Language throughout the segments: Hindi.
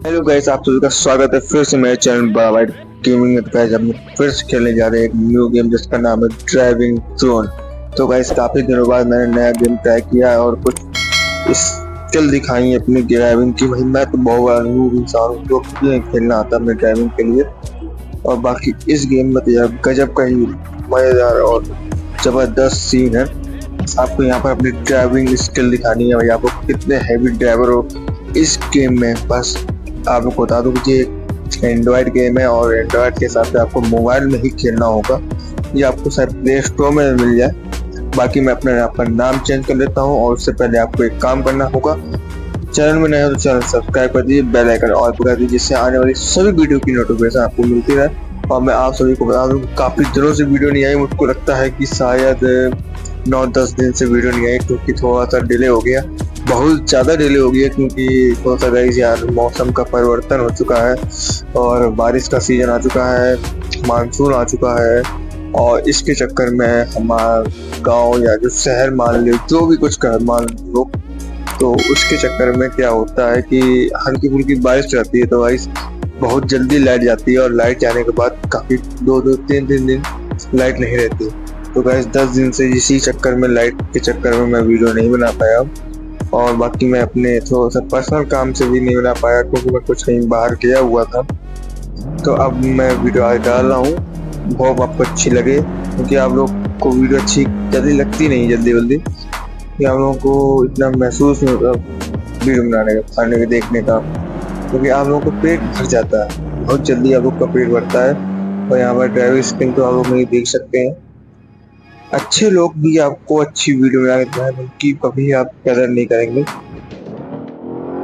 हेलो गाइस आप सभी का स्वागत है फिर से मेरे चैनल बड़ा वाइट गेमिंग गाइस हम फिर से खेलने जा रहे हैं एक न्यू गेम जिसका नाम है ड्राइविंग जोन तो गाइस काफ़ी दिनों बाद मैंने नया गेम ट्राई किया और कुछ स्किल दिखाई अपनी ड्राइविंग की। भाई मैं तो बहुत बड़ा न्यू इंसान हूँ, जो खेलना आता अपने ड्राइविंग के लिए। और बाकी इस गेम में तो यार गजब का ही मज़ेदार और ज़बरदस्त सीन है। आपको यहाँ पर अपनी ड्राइविंग स्किल दिखानी है। भाई, आपको कितने हैवी ड्राइवर हो इस गेम में। बस आपको बता दूँ कि एंड्रॉयड गेम है और एंड्रॉयड के हिसाब से आपको मोबाइल में ही खेलना होगा। ये आपको शायद प्ले स्टोर में मिल जाए। बाकी मैं अपना आपका नाम चेंज कर लेता हूँ और उससे पहले आपको एक काम करना होगा। चैनल में नए हो तो चैनल सब्सक्राइब कर दीजिए बेल आइकन ऑल पर कर दीजिए, जिससे आने वाली सभी वीडियो की नोटिफिकेशन आपको मिलती रहे। और मैं आप सभी को बता दूँ काफ़ी दिनों से वीडियो नहीं आई। मुझको लगता है कि शायद नौ दस दिन से वीडियो नहीं आई, क्योंकि थोड़ा सा डिले हो गया। बहुत ज़्यादा डिले हो गई है क्योंकि थोड़ा सा गाइज़ यार मौसम का परिवर्तन हो चुका है और बारिश का सीज़न आ चुका है मानसून आ चुका है और इसके चक्कर में हमारा गाँव या जो शहर मान लो जो भी कुछ कर मान लो तो उसके चक्कर में क्या होता है कि हल्की फुल्की बारिश रहती है तो गाइस बहुत जल्दी लाइट जाती है और लाइट जाने के बाद काफ़ी दो दो, तीन तीन दिन लाइट नहीं रहती। तो गाइस दस दिन से इसी चक्कर में लाइट के चक्कर में मैं वीडियो नहीं बना पाया और बाकी मैं अपने थोड़ा सा पर्सनल काम से भी नहीं बना पाया क्योंकि मैं कुछ कहीं बाहर गया हुआ था। तो अब मैं वीडियो आज डाल रहा हूँ। बहुत आपको अच्छी लगे, क्योंकि आप लोग को वीडियो अच्छी जल्दी लगती नहीं जल्दी जल्दी कि आप लोगों को इतना महसूस नहीं होता वीडियो बनाने का, खाने के, देखने का। क्योंकि आप लोगों को पेट भर जाता है। बहुत जल्दी आप लोग का पेट भरता है। और यहाँ पर ड्राइविंग स्क्रीन तो आप लोग नहीं देख सकते हैं। अच्छे लोग भी आपको अच्छी वीडियो बना के हैं उनकी कभी आप कदर नहीं करेंगे।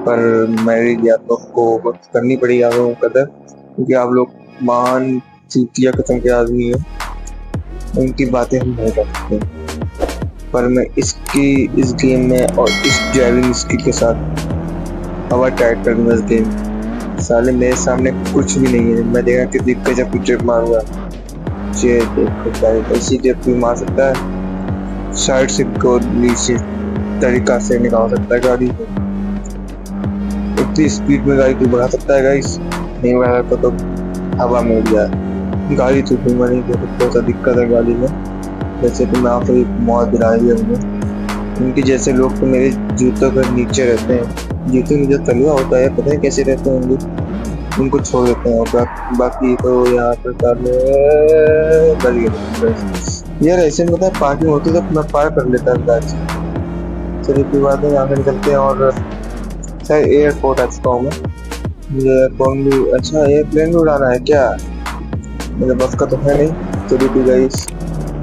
पर मेरी आप लोग को करनी पड़ेगी, आप लोगों को कदर, क्योंकि आप लोग महान चूतिया किस्म के आदमी हैं। उनकी बातें हम नहीं कर सकते। पर मैं इसकी, इस गेम में और इस ड्राइविंग स्किल के साथ हवा टाइट कर दूँगा इस गेम साले मेरे सामने कुछ भी नहीं है। मैं देखा कितनी गजब की ट्रिप मारूँगा। नीचे देखो ऐसी टेप भी मार सकता है। साइड से को नीचे तरीका से निकाल सकता है गाड़ी को। इतनी स्पीड में गाड़ी को बढ़ा सकता है गाइस नहीं बढ़ा सकता तो हवा में उड़ जाए। गाड़ी तो घूमा नहीं देखो बहुत दिक्कत है गाड़ी में। जैसे तो मैं आप सभी मौत दिलाई है। उन्हें उनके जैसे लोग तो मेरे जूतों के नीचे रहते हैं। जूतों में जो तलवा होता है, पता है कैसे रहते हैं होंगे? उनको छोड़ देते हैं और बाकी तो यहाँ पर यार ऐसे में पता है, पार्किंग होती तो मैं पार कर लेता गाड़ी। चलिए, कोई बात नहीं, यहाँ से निकलते हैं और शायद एयरपोर्ट आ चुका हूँ मैं। मुझे एयरपोर्ट भी अच्छा एयरप्लेन भी उड़ाना है क्या? मेरे बस का तो है नहीं। चलिए, कोई गई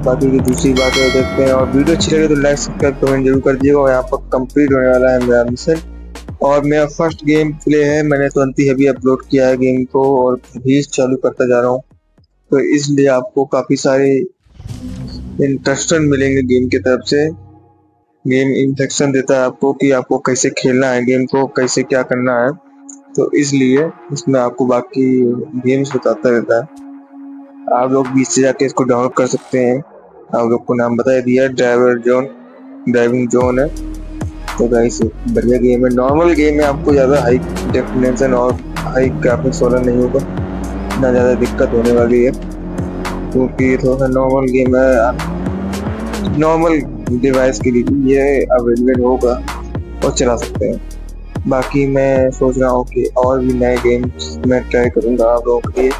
बाकी की दूसरी बात है देखते हैं और वीडियो अच्छी लगे तो लाइक सब्सक्राइब कमेंट ज़रूर कर दिएगा और यहाँ पर कंप्लीट होने वाला है मेरा मिशन और मेरा फ़र्स्ट गेम प्ले है, मैंने तुरंत ही अभी अपलोड किया है गेम को और अभी चालू करता जा रहा हूँ। तो इसलिए आपको काफ़ी सारे इंटरेस्टेड मिलेंगे गेम की तरफ़ से। गेम इंस्ट्रक्शन देता है आपको कि आपको कैसे खेलना है गेम को, कैसे क्या करना है। तो इसलिए इसमें आपको बाकी गेम्स बताता रहता है। आप लोग बीच से जाके इसको डाउनलोड कर सकते हैं। आप लोग को नाम बता दिया ड्राइवर जोन ड्राइविंग जोन है। तो गाइस बढ़िया गेम है। नॉर्मल गेम है, आपको ज़्यादा हाई डेफिनेशन और हाई ग्राफिक्स वाला नहीं होगा। ना ज़्यादा दिक्कत होने वाली है। क्योंकि थोड़ा सा नॉर्मल गेम है। नॉर्मल डिवाइस के लिए ये अवेलेबल होगा और चला सकते हैं। बाकी मैं सोच रहा हूँ कि और भी नए गेम्स मैं ट्राई करूँगा आप लोगों के लिए।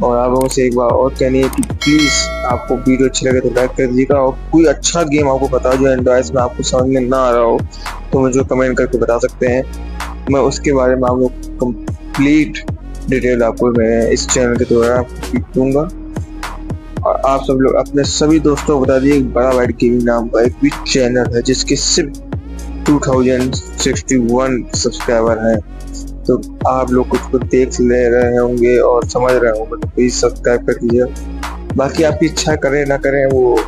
और आप लोगों से एक बार और कहनी है कि प्लीज़ आपको वीडियो अच्छी लगे तो लाइक कर दीजिएगा और कोई अच्छा गेम आपको पता जो एंड्रॉइड में आपको समझ में ना आ रहा हो तो मुझे कमेंट करके बता सकते हैं। मैं उसके बारे में आप लोग कंप्लीट डिटेल आपको मैं इस चैनल के द्वारा दूँगा। और आप सब लोग अपने सभी दोस्तों को बता दिए बड़ा वाइट गेमिंग नाम का एक भी चैनल है जिसके सिर्फ़ 2061 सब्सक्राइबर हैं। तो आप लोग कुछ कुछ देख ले रहे होंगे और समझ रहे होंगे तो प्लीज़ सब्सक्राइब कर दीजिए बाकी आपकी इच्छा करें, ना करें, वो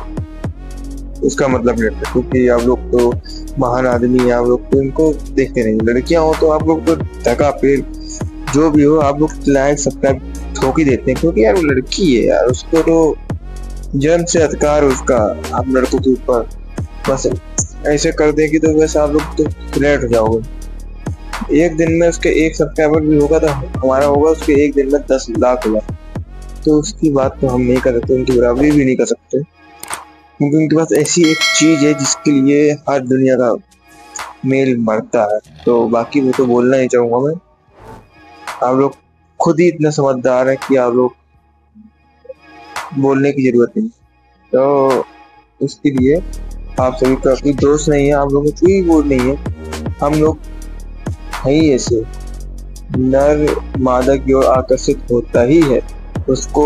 उसका मतलब नहीं है क्योंकि आप लोग तो महान आदमी है, आप लोग तो इनको देखते नहीं। लड़कियाँ हो तो आप लोग तो धका पेड़ जो भी हो, आप लोग लाइक, सब्सक्राइब ठोक ही देते हैं, क्योंकि यार वो लड़की है यार, उसको तो जन्म से अधिकार उसका, आप लड़कों के ऊपर। बस ऐसे कर देंगे तो वैसे आप लोग तो फ्लैट हो जाओगे। एक दिन में उसके एक सब्सक्राइबर भी होगा तो हमारा होगा, उसके एक दिन में दस लाख होगा। तो उसकी बात तो हम नहीं कर सकते, उनकी बराबरी भी नहीं कर सकते। क्योंकि उनके पास ऐसी एक चीज़ है जिसके लिए हर दुनिया का मेल मरता है। तो बाकी वो तो बोलना ही चाहूँगा मैं। आप लोग खुद ही इतना समझदार है कि आप लोग बोलने की ज़रूरत नहीं। तो उसके लिए आप सभी का कोई दोस्त नहीं है, आप लोगों को कोई वो नहीं है। हम लोग है ऐसे नर मादक की ओर आकर्षित होता ही है। उसको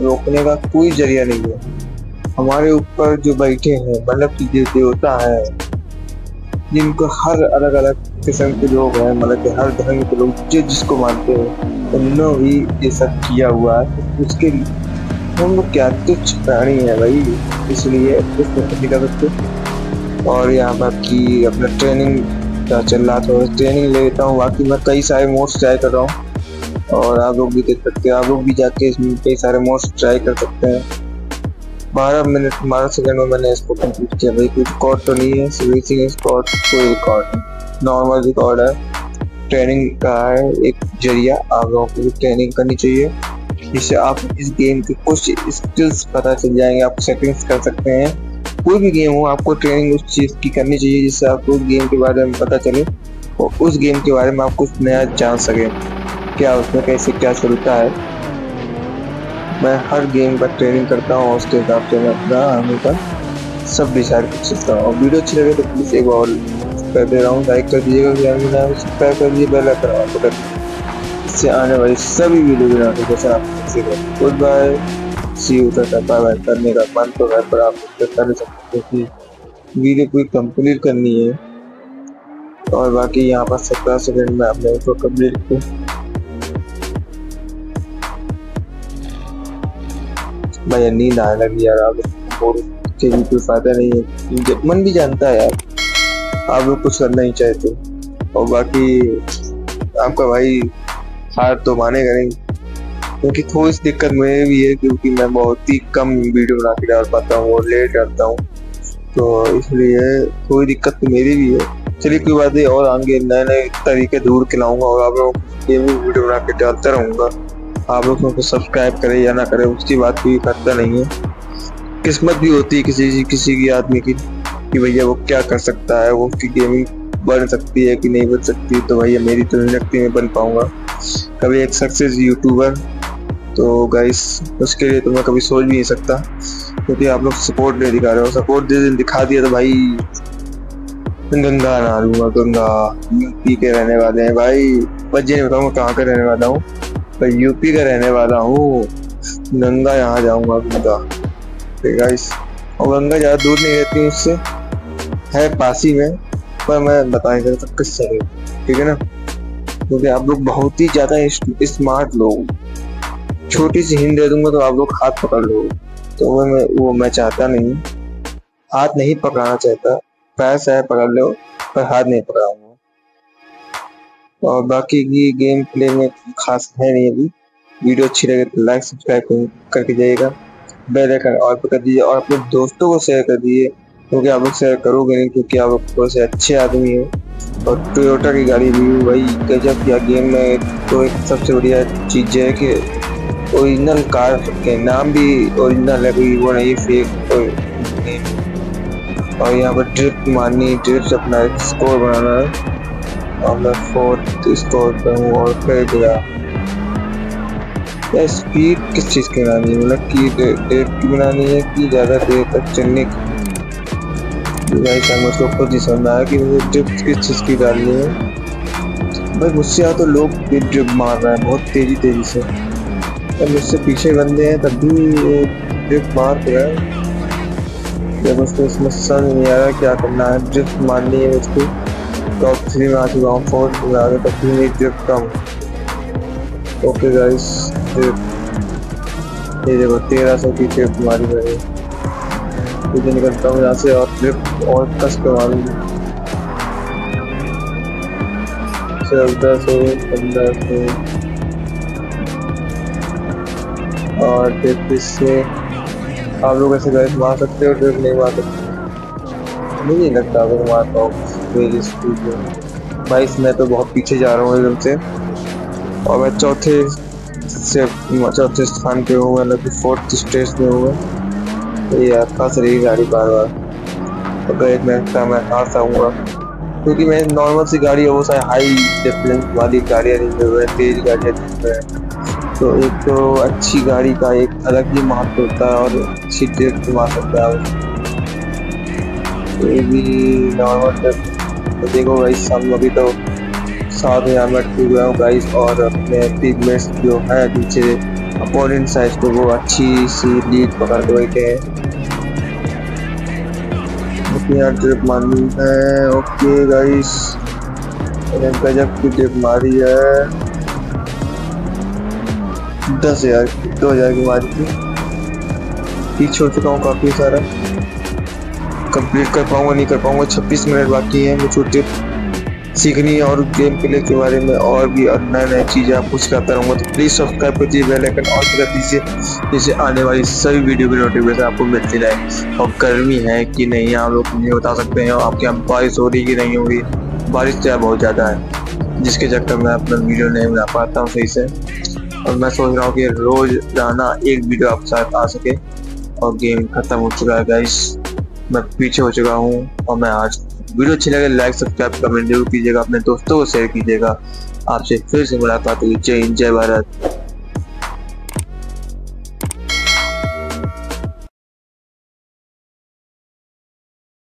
रोकने का कोई ज़रिया नहीं है। हमारे ऊपर जो बैठे हैं मतलब कि जो देवता है, जिनको हर अलग अलग किस्म के लोग हैं मतलब कि हर धर्म के लोग जो जिसको मानते हैं, उन्होंने भी ये सब किया हुआ है। उसके लिए हम लोग क्या तुच्छ प्राणी है भाई? इसलिए कुछ नहीं कर सकते और यहाँ बाकी अपना ट्रेनिंग का चल रहा था? ट्रेनिंग ले लेता हूँ। बाकी मैं कई सारे मोड्स ट्राई कर रहा हूँ। और आप लोग भी देख सकते हैं, आप लोग भी जाके इसमें कई सारे मोड्स ट्राई कर सकते हैं। बारह मिनट बारह सेकंड में मैंने इसको कंप्लीट किया। भाई, कोई रिकॉर्ड तो नहीं है सर्विसिंग रिकॉर्ड कोई रिकॉर्ड नहीं। नॉर्मल रिकॉर्ड है। ट्रेनिंग का है एक ज़रिया। आप लोगों को ट्रेनिंग करनी चाहिए। जिससे आप इस गेम के कुछ स्किल्स पता चल जाएँगे। आप सेटिंग्स कर सकते हैं। कोई भी गेम हो, आपको ट्रेनिंग उस चीज़ की करनी चाहिए जिससे आपको उस गेम के बारे में पता चले और उस गेम के बारे में आप कुछ नया जान सकें। क्या उसमें कैसे क्या चलता है? मैं हर गेम का ट्रेनिंग करता हूँ उसके हिसाब से मैं अपना हमेशा सब डिसाइड कर सकता हूँ। और वीडियो अच्छी लगे तो प्लीज़ एक बार कर दे रहा हूँ लाइक कर दीजिएगा सब्सक्राइब कर दीजिए बेल आइकन ऑन इससे आने वाली सभी वीडियो की नोटिफिकेशन आप सीखें गुड बाय सी बाय बाय करने का मन तो है पर आप कर सकते कि वीडियो पूरी कंप्लीट करनी है। और बाकी यहाँ पर सत्रह सेकेंड में आपने उसको कंप्लीट किया। भाई नींद आने लगी यार आप के भी कोई फ़ायदा नहीं है। मन भी जानता है यार, आप लोग कुछ करना ही चाहते और बाकी आपका भाई, हार तो मानेगा नहीं क्योंकि थोड़ी सी दिक्कत मुझे भी है क्योंकि मैं बहुत ही कम वीडियो बना के डाल पाता हूँ और लेट डालता हूँ। तो इसलिए थोड़ी दिक्कत तो मेरी भी है। चलिए कोई बात नहीं, और आगे नए नए तरीके दूर के खिलाऊँगा और आप लोगों ये भी वीडियो बना के डालता रहूँगा। आप लोग को सब्सक्राइब करें या ना करें, उसकी बात कोई करता नहीं है। किस्मत भी होती है किसी किसी की आदमी की, कि भैया वो क्या कर सकता है, वो उसकी गेमिंग बन सकती है कि नहीं बन सकती तो भैया मेरी तो नहीं लगती, मैं बन पाऊँगा। कभी एक सक्सेस यूट्यूबर तो गाइस उसके लिए तो मैं कभी सोच भी नहीं सकता, क्योंकि तो आप लोग सपोर्ट नहीं दिखा रहे हो। सपोर्ट जिस दिन दिखा दिया तो भाई गंगा ना लूँगा गंगा यूपी के रहने वाले हैं भाई। बच्चे नहीं बताऊँगा कहाँ का रहने वाला हूँ, पर यूपी का रहने वाला हूँ। गंगा यहाँ जाऊँगा, गंगा। ठीक गाइस और गंगा ज़्यादा दूर नहीं रहती उससे है पास ही में, पर मैं बता नहीं सकता किस किससे। ठीक है ना? क्योंकि आप लोग बहुत ही ज़्यादा स्मार्ट लोग। छोटी सी हिंद दे दूँगा तो आप लोग हाथ पकड़ लो। तो वो मैं वो मैं चाहता नहीं। हाथ नहीं पकड़ना चाहता। पैर से पकड़ लो, पर हाथ नहीं पकड़ाऊँगा। और बाकी की गेम प्ले में खास है नहीं अभी। वीडियो अच्छी लगे तो लाइक सब्सक्राइब करके जाइएगा। बेल आइकन और कर दीजिए और अपने दोस्तों को शेयर कर दीजिए। क्योंकि आप लोग शेयर करोगे नहीं, क्योंकि आप लोग से अच्छे आदमी हो। और टोयोटा की गाड़ी भी भाई गजब या गेम में तो एक सबसे बढ़िया चीज़ है कि ओरिजिनल कार के नाम भी ओरिजिनल है, कोई वो नहीं फेक और यहाँ पर ड्रिप मारनी ड्रिप अपना स्कोर बनाना है। और मैं फोर्थ स्कोर पर हूँ और फिर गया या स्पीड किस चीज़ की बनानी है? मतलब कि डेट की बनानी है कि ज़्यादा देर तक चलने की? हम उसको खुद ही समझ आया कि मुझे ड्रिप किस चीज़ की डालनी है। भाई मुझसे यहाँ तो लोग ड्रिप मार रहे हैं, बहुत तेज़ी तेज़ी से। और मुझसे पीछे बंदे हैं, तब भी वो ड्रिप मार रहे हैं। जब उसको इसमें समझ नहीं आ रहा क्या करना है ड्रिप मारनी है उसको। टॉप थ्री में आ चुका हूँ फोर्थ में आ गया, तब भी मेरी ड्रिप कम। ओके गाइस ये देखो, तेरह सौ की ड्रिप मारी गई मुझे निकलता हूँ यहाँ से और फ्लिप और कस पे मारूँगी। चौदह सौ पंद्रह सौ और तैतीस से आप लोग ऐसे गैस मार सकते हो ट्रिप नहीं मार सकते मुझे नहीं लगता अगर मार पाओ मेरी स्पीड में। भाई मैं तो बहुत पीछे जा रहा हूँ एकदम से। और मैं चौथे से, चौथे स्थान पे हूँ मतलब कि फोर्थ स्टेज पे हूँ। ये फंस रही गाड़ी बार बार एक मिनट का मैं आ आऊँगा क्योंकि मैं नॉर्मल सी गाड़ी है, वो सारी हाई डिफरेंस वाली गाड़ियाँ नहीं हुए तेज गाड़ियाँ नहीं। हुए तो एक तो अच्छी गाड़ी का एक अलग ही महत्व होता है और अच्छी ट्रिप घुमा सकता है। तो ये भी नॉर्मल ट्रिप तो देखो भाई हम अभी तो साथ में मैं अटके हुआ हूँ गाइस और अपने टीममेट्स जो है पीछे अपोनेंट साइड को वो अच्छी सी लीड पकड़ के बैठे हैं। यहाँ ट्रिप मारनी है। ओके गाइस गजब की ट्रिप मारी है। दस हज़ार, दो हज़ार की मारी थी। पीछे हो चुका हूँ काफ़ी सारा। कंप्लीट कर पाऊँगा, नहीं कर पाऊँगा। छब्बीस मिनट बाकी है, मुझे ट्रिप सीखनी है और गेम प्ले के बारे में और भी और नए नए चीज़ें आपको सिखाता रहूँगा। तो प्लीज़ सब्सक्राइब कीजिए बेल आइकन और कर दीजिए, जिससे आने वाली सभी वीडियो की नोटिफिकेशन आपको मिलती रहे। और गर्मी है कि नहीं, आप लोग नहीं बता सकते हैं, आपके यहाँ बारिश हो रही कि नहीं होगी? बारिश तो बहुत ज़्यादा है, जिसके चक्कर में अपना वीडियो नहीं बना पाता हूँ सही से। और मैं सोच रहा हूँ कि रोज़ जाना एक वीडियो आपके साथ आ सके। और गेम खत्म हो चुका है गाइस मैं पीछे हो चुका हूँ और मैं आज वीडियो अच्छी लगे लाइक सब्सक्राइब कमेंट ज़रूर कीजिएगा। अपने दोस्तों को शेयर कीजिएगा। आपसे फिर से मुलाकात हुई जय हिंद, जय भारत।